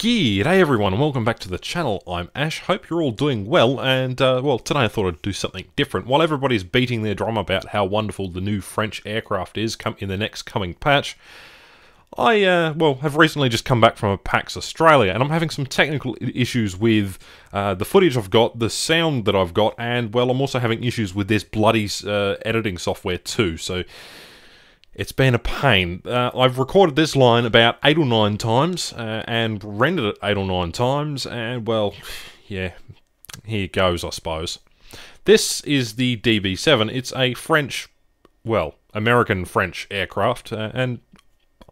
G'day everyone and welcome back to the channel. I'm Ash, hope you're all doing well and uh, well today I thought I'd do something different. While everybody's beating their drum about how wonderful the new French aircraft is come in the next coming patch, I uh, well have recently just come back from a PAX Australia and I'm having some technical issues with uh, the footage I've got, the sound that I've got and well I'm also having issues with this bloody uh, editing software too so it's been a pain. Uh, I've recorded this line about eight or nine times uh, and rendered it eight or nine times, and well, yeah, here goes, I suppose. This is the DB7. It's a French, well, American French aircraft, uh, and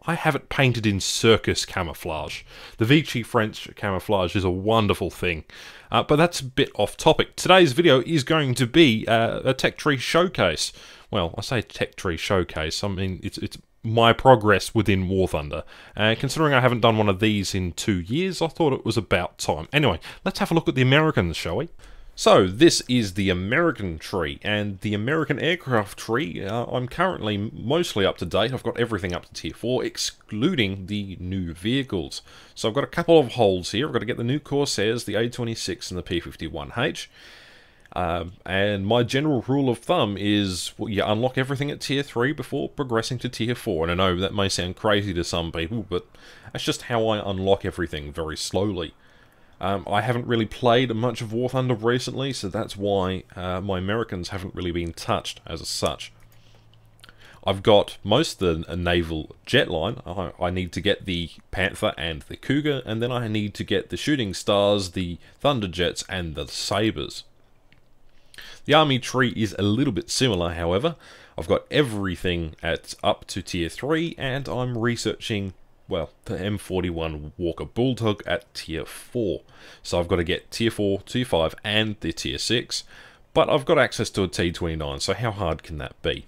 I have it painted in circus camouflage. The Vichy French camouflage is a wonderful thing. Uh, but that's a bit off topic. Today's video is going to be uh, a Tech Tree showcase. Well, I say Tech Tree showcase, I mean, it's, it's my progress within War Thunder. Uh, considering I haven't done one of these in two years, I thought it was about time. Anyway, let's have a look at the Americans, shall we? So, this is the American tree, and the American aircraft tree, uh, I'm currently mostly up to date. I've got everything up to tier 4, excluding the new vehicles. So I've got a couple of holes here. I've got to get the new Corsairs, the A26 and the P51H. Uh, and my general rule of thumb is well, you unlock everything at tier 3 before progressing to tier 4. And I know that may sound crazy to some people, but that's just how I unlock everything very slowly. Um, I haven't really played much of War Thunder recently, so that's why uh, my Americans haven't really been touched as such. I've got most of the naval jet line. I, I, need to get the Panther and the Cougar, and then I need to get the Shooting Stars, the Thunderjets, and the Sabres. The army tree is a little bit similar, however. I've got everything at up to tier 3, and I'm researching well, the M41 Walker Bulldog at tier 4. So I've got to get tier 4, tier 5, and the tier 6. But I've got access to a T29, so how hard can that be?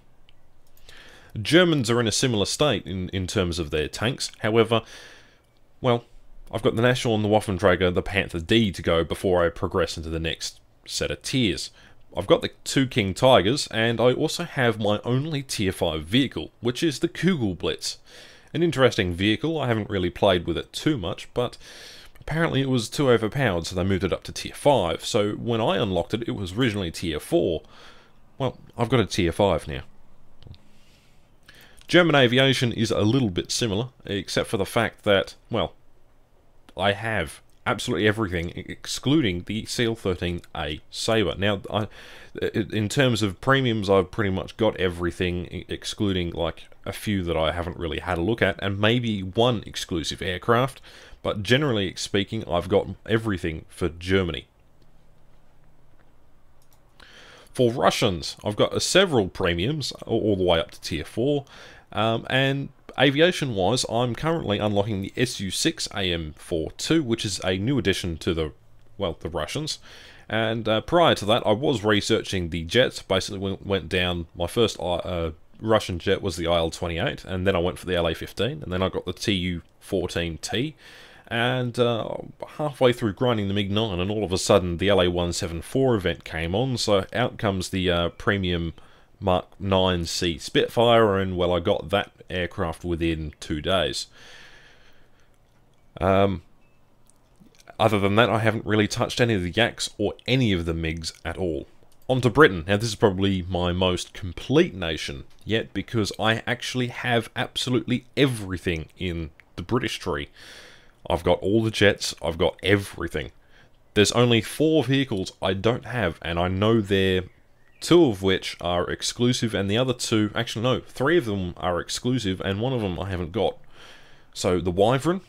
Germans are in a similar state in, in terms of their tanks. However, well, I've got the Nashorn and the Waffenträger, the Panther D to go before I progress into the next set of tiers. I've got the two King Tigers, and I also have my only tier 5 vehicle, which is the Kugelblitz. An interesting vehicle, I haven't really played with it too much, but apparently it was too overpowered, so they moved it up to tier 5. So when I unlocked it, it was originally tier 4. Well, I've got a tier 5 now. German aviation is a little bit similar, except for the fact that, well, I have absolutely everything, excluding the CL13A Sabre. Now, I, in terms of premiums, I've pretty much got everything, excluding like a few that I haven't really had a look at, and maybe one exclusive aircraft. But generally speaking, I've got everything for Germany. For Russians, I've got several premiums, all the way up to tier 4, um, and aviation wise, I'm currently unlocking the SU6 AM42, which is a new addition to the, well, the Russians. And uh, prior to that, I was researching the jets. Basically, went, went down. My first uh, uh Russian jet was the IL-28, and then I went for the LA-15, and then I got the Tu-14T. And uh, halfway through grinding the MiG-9, and all of a sudden the LA-174 event came on, so out comes the uh, premium Mark 9C Spitfire, and well, I got that aircraft within two days. Um, other than that, I haven't really touched any of the Yaks or any of the MiGs at all. On to Britain. Now, this is probably my most complete nation yet because I actually have absolutely everything in the British tree. I've got all the jets, I've got everything. There's only four vehicles I don't have, and I know they're two of which are exclusive, and the other two, actually no, three of them are exclusive, and one of them I haven't got. So the Wyvern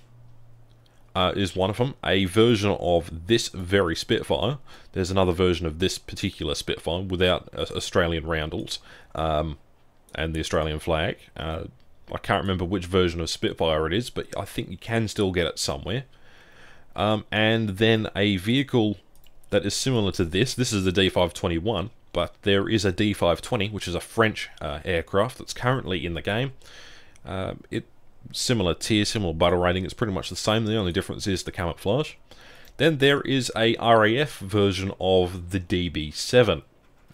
uh, is one of them, a version of this very Spitfire. There's another version of this particular Spitfire without uh, Australian roundels um, and the Australian flag. Uh, I can't remember which version of Spitfire it is, but I think you can still get it somewhere. Um, and then a vehicle that is similar to this. This is the D521 but there is a D520, which is a French uh, aircraft that's currently in the game. Uh, it similar tier, similar battle rating. It's pretty much the same. The only difference is the camouflage. Then there is a RAF version of the DB7,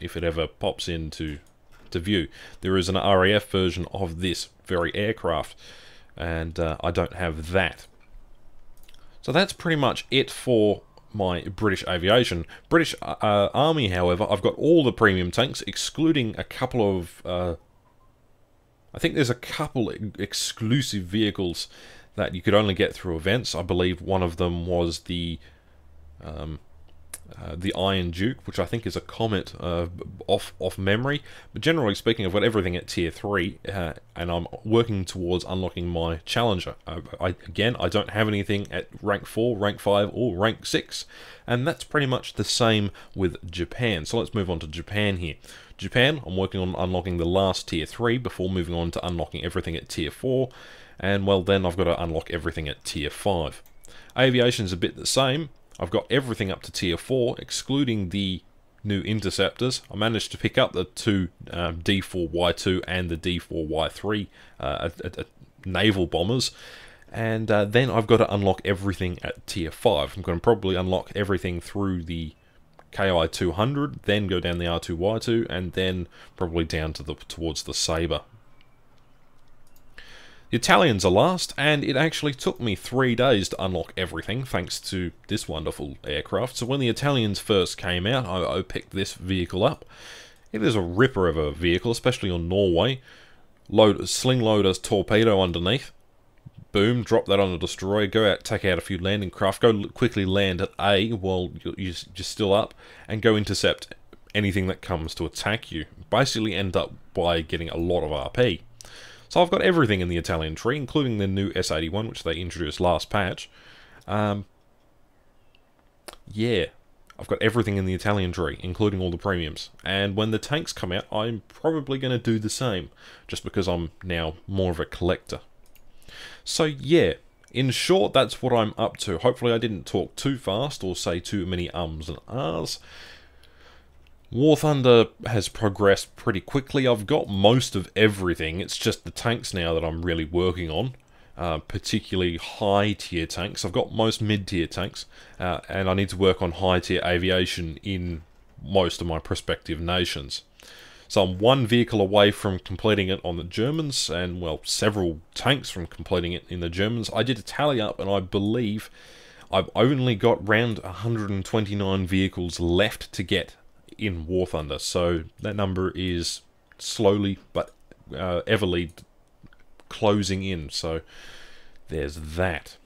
if it ever pops into to view. There is an RAF version of this very aircraft, and uh, I don't have that. So that's pretty much it for my British aviation. British uh, uh, Army, however, I've got all the premium tanks, excluding a couple of. Uh, I think there's a couple exclusive vehicles that you could only get through events. I believe one of them was the um, uh, the Iron Duke, which I think is a Comet uh, off off memory. But generally speaking, I've got everything at tier three, uh, and I'm working towards unlocking my Challenger. Uh, I, again, I don't have anything at rank four, rank five, or rank six, and that's pretty much the same with Japan. So let's move on to Japan here. Japan, I'm working on unlocking the last tier three before moving on to unlocking everything at tier four, and well, then I've got to unlock everything at tier five. Aviation's a bit the same. I've got everything up to tier 4, excluding the new interceptors. I managed to pick up the two um, D4Y2 and the D4Y3 uh, naval bombers. And uh, then I've got to unlock everything at tier 5. I'm going to probably unlock everything through the KI 200, then go down the R2Y2, and then probably down to the towards the Sabre the Italians are last, and it actually took me three days to unlock everything, thanks to this wonderful aircraft. So when the Italians first came out, I, I picked this vehicle up. It is a ripper of a vehicle, especially on Norway. Load, sling loader's torpedo underneath. Boom, drop that on a destroyer, go out, take out a few landing craft, go quickly land at A while you're still up, and go intercept anything that comes to attack you. Basically end up by getting a lot of RP. So I've got everything in the Italian tree, including the new S81, which they introduced last patch. Um, yeah, I've got everything in the Italian tree, including all the premiums. And when the tanks come out, I'm probably going to do the same, just because I'm now more of a collector. So yeah, in short, that's what I'm up to. Hopefully I didn't talk too fast or say too many ums and ahs. War Thunder has progressed pretty quickly. I've got most of everything. It's just the tanks now that I'm really working on. Uh, particularly high tier tanks. I've got most mid tier tanks, uh, and I need to work on high tier aviation in most of my prospective nations. So I'm one vehicle away from completing it on the Germans, and well, several tanks from completing it in the Germans. I did a tally up, and I believe I've only got around 129 vehicles left to get in War Thunder. So that number is slowly but uh, everly closing in. So there's that.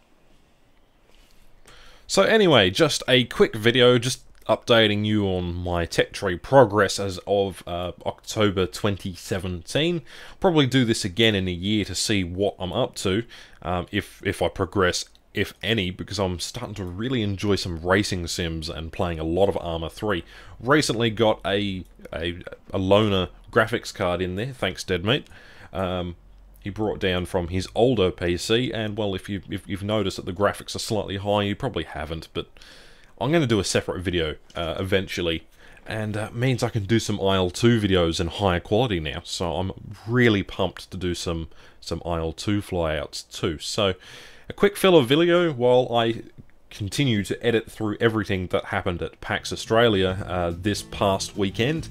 So anyway, just a quick video, just updating you on my tech tree progress as of uh, October 2017. Probably do this again in a year to see what I'm up to, um, if if I progress if any, because I'm starting to really enjoy some racing sims and playing a lot of Arma 3. Recently got a a, a loaner graphics card in there, thanks Deadmeat. Um, he brought down from his older PC, and well, if, you, if you've noticed that the graphics are slightly high, you probably haven't, but I'm going to do a separate video uh, eventually, and uh, means I can do some IL-2 videos in higher quality now, so I'm really pumped to do some, some IL-2 flyouts too. So, a quick filler video while I continue to edit through everything that happened at PAX Australia uh, this past weekend.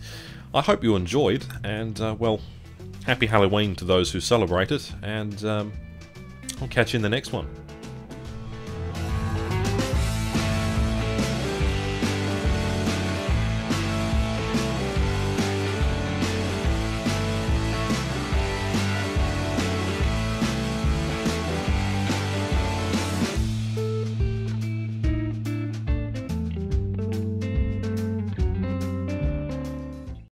I hope you enjoyed, and uh, well, happy Halloween to those who celebrate it, and um, I'll catch you in the next one.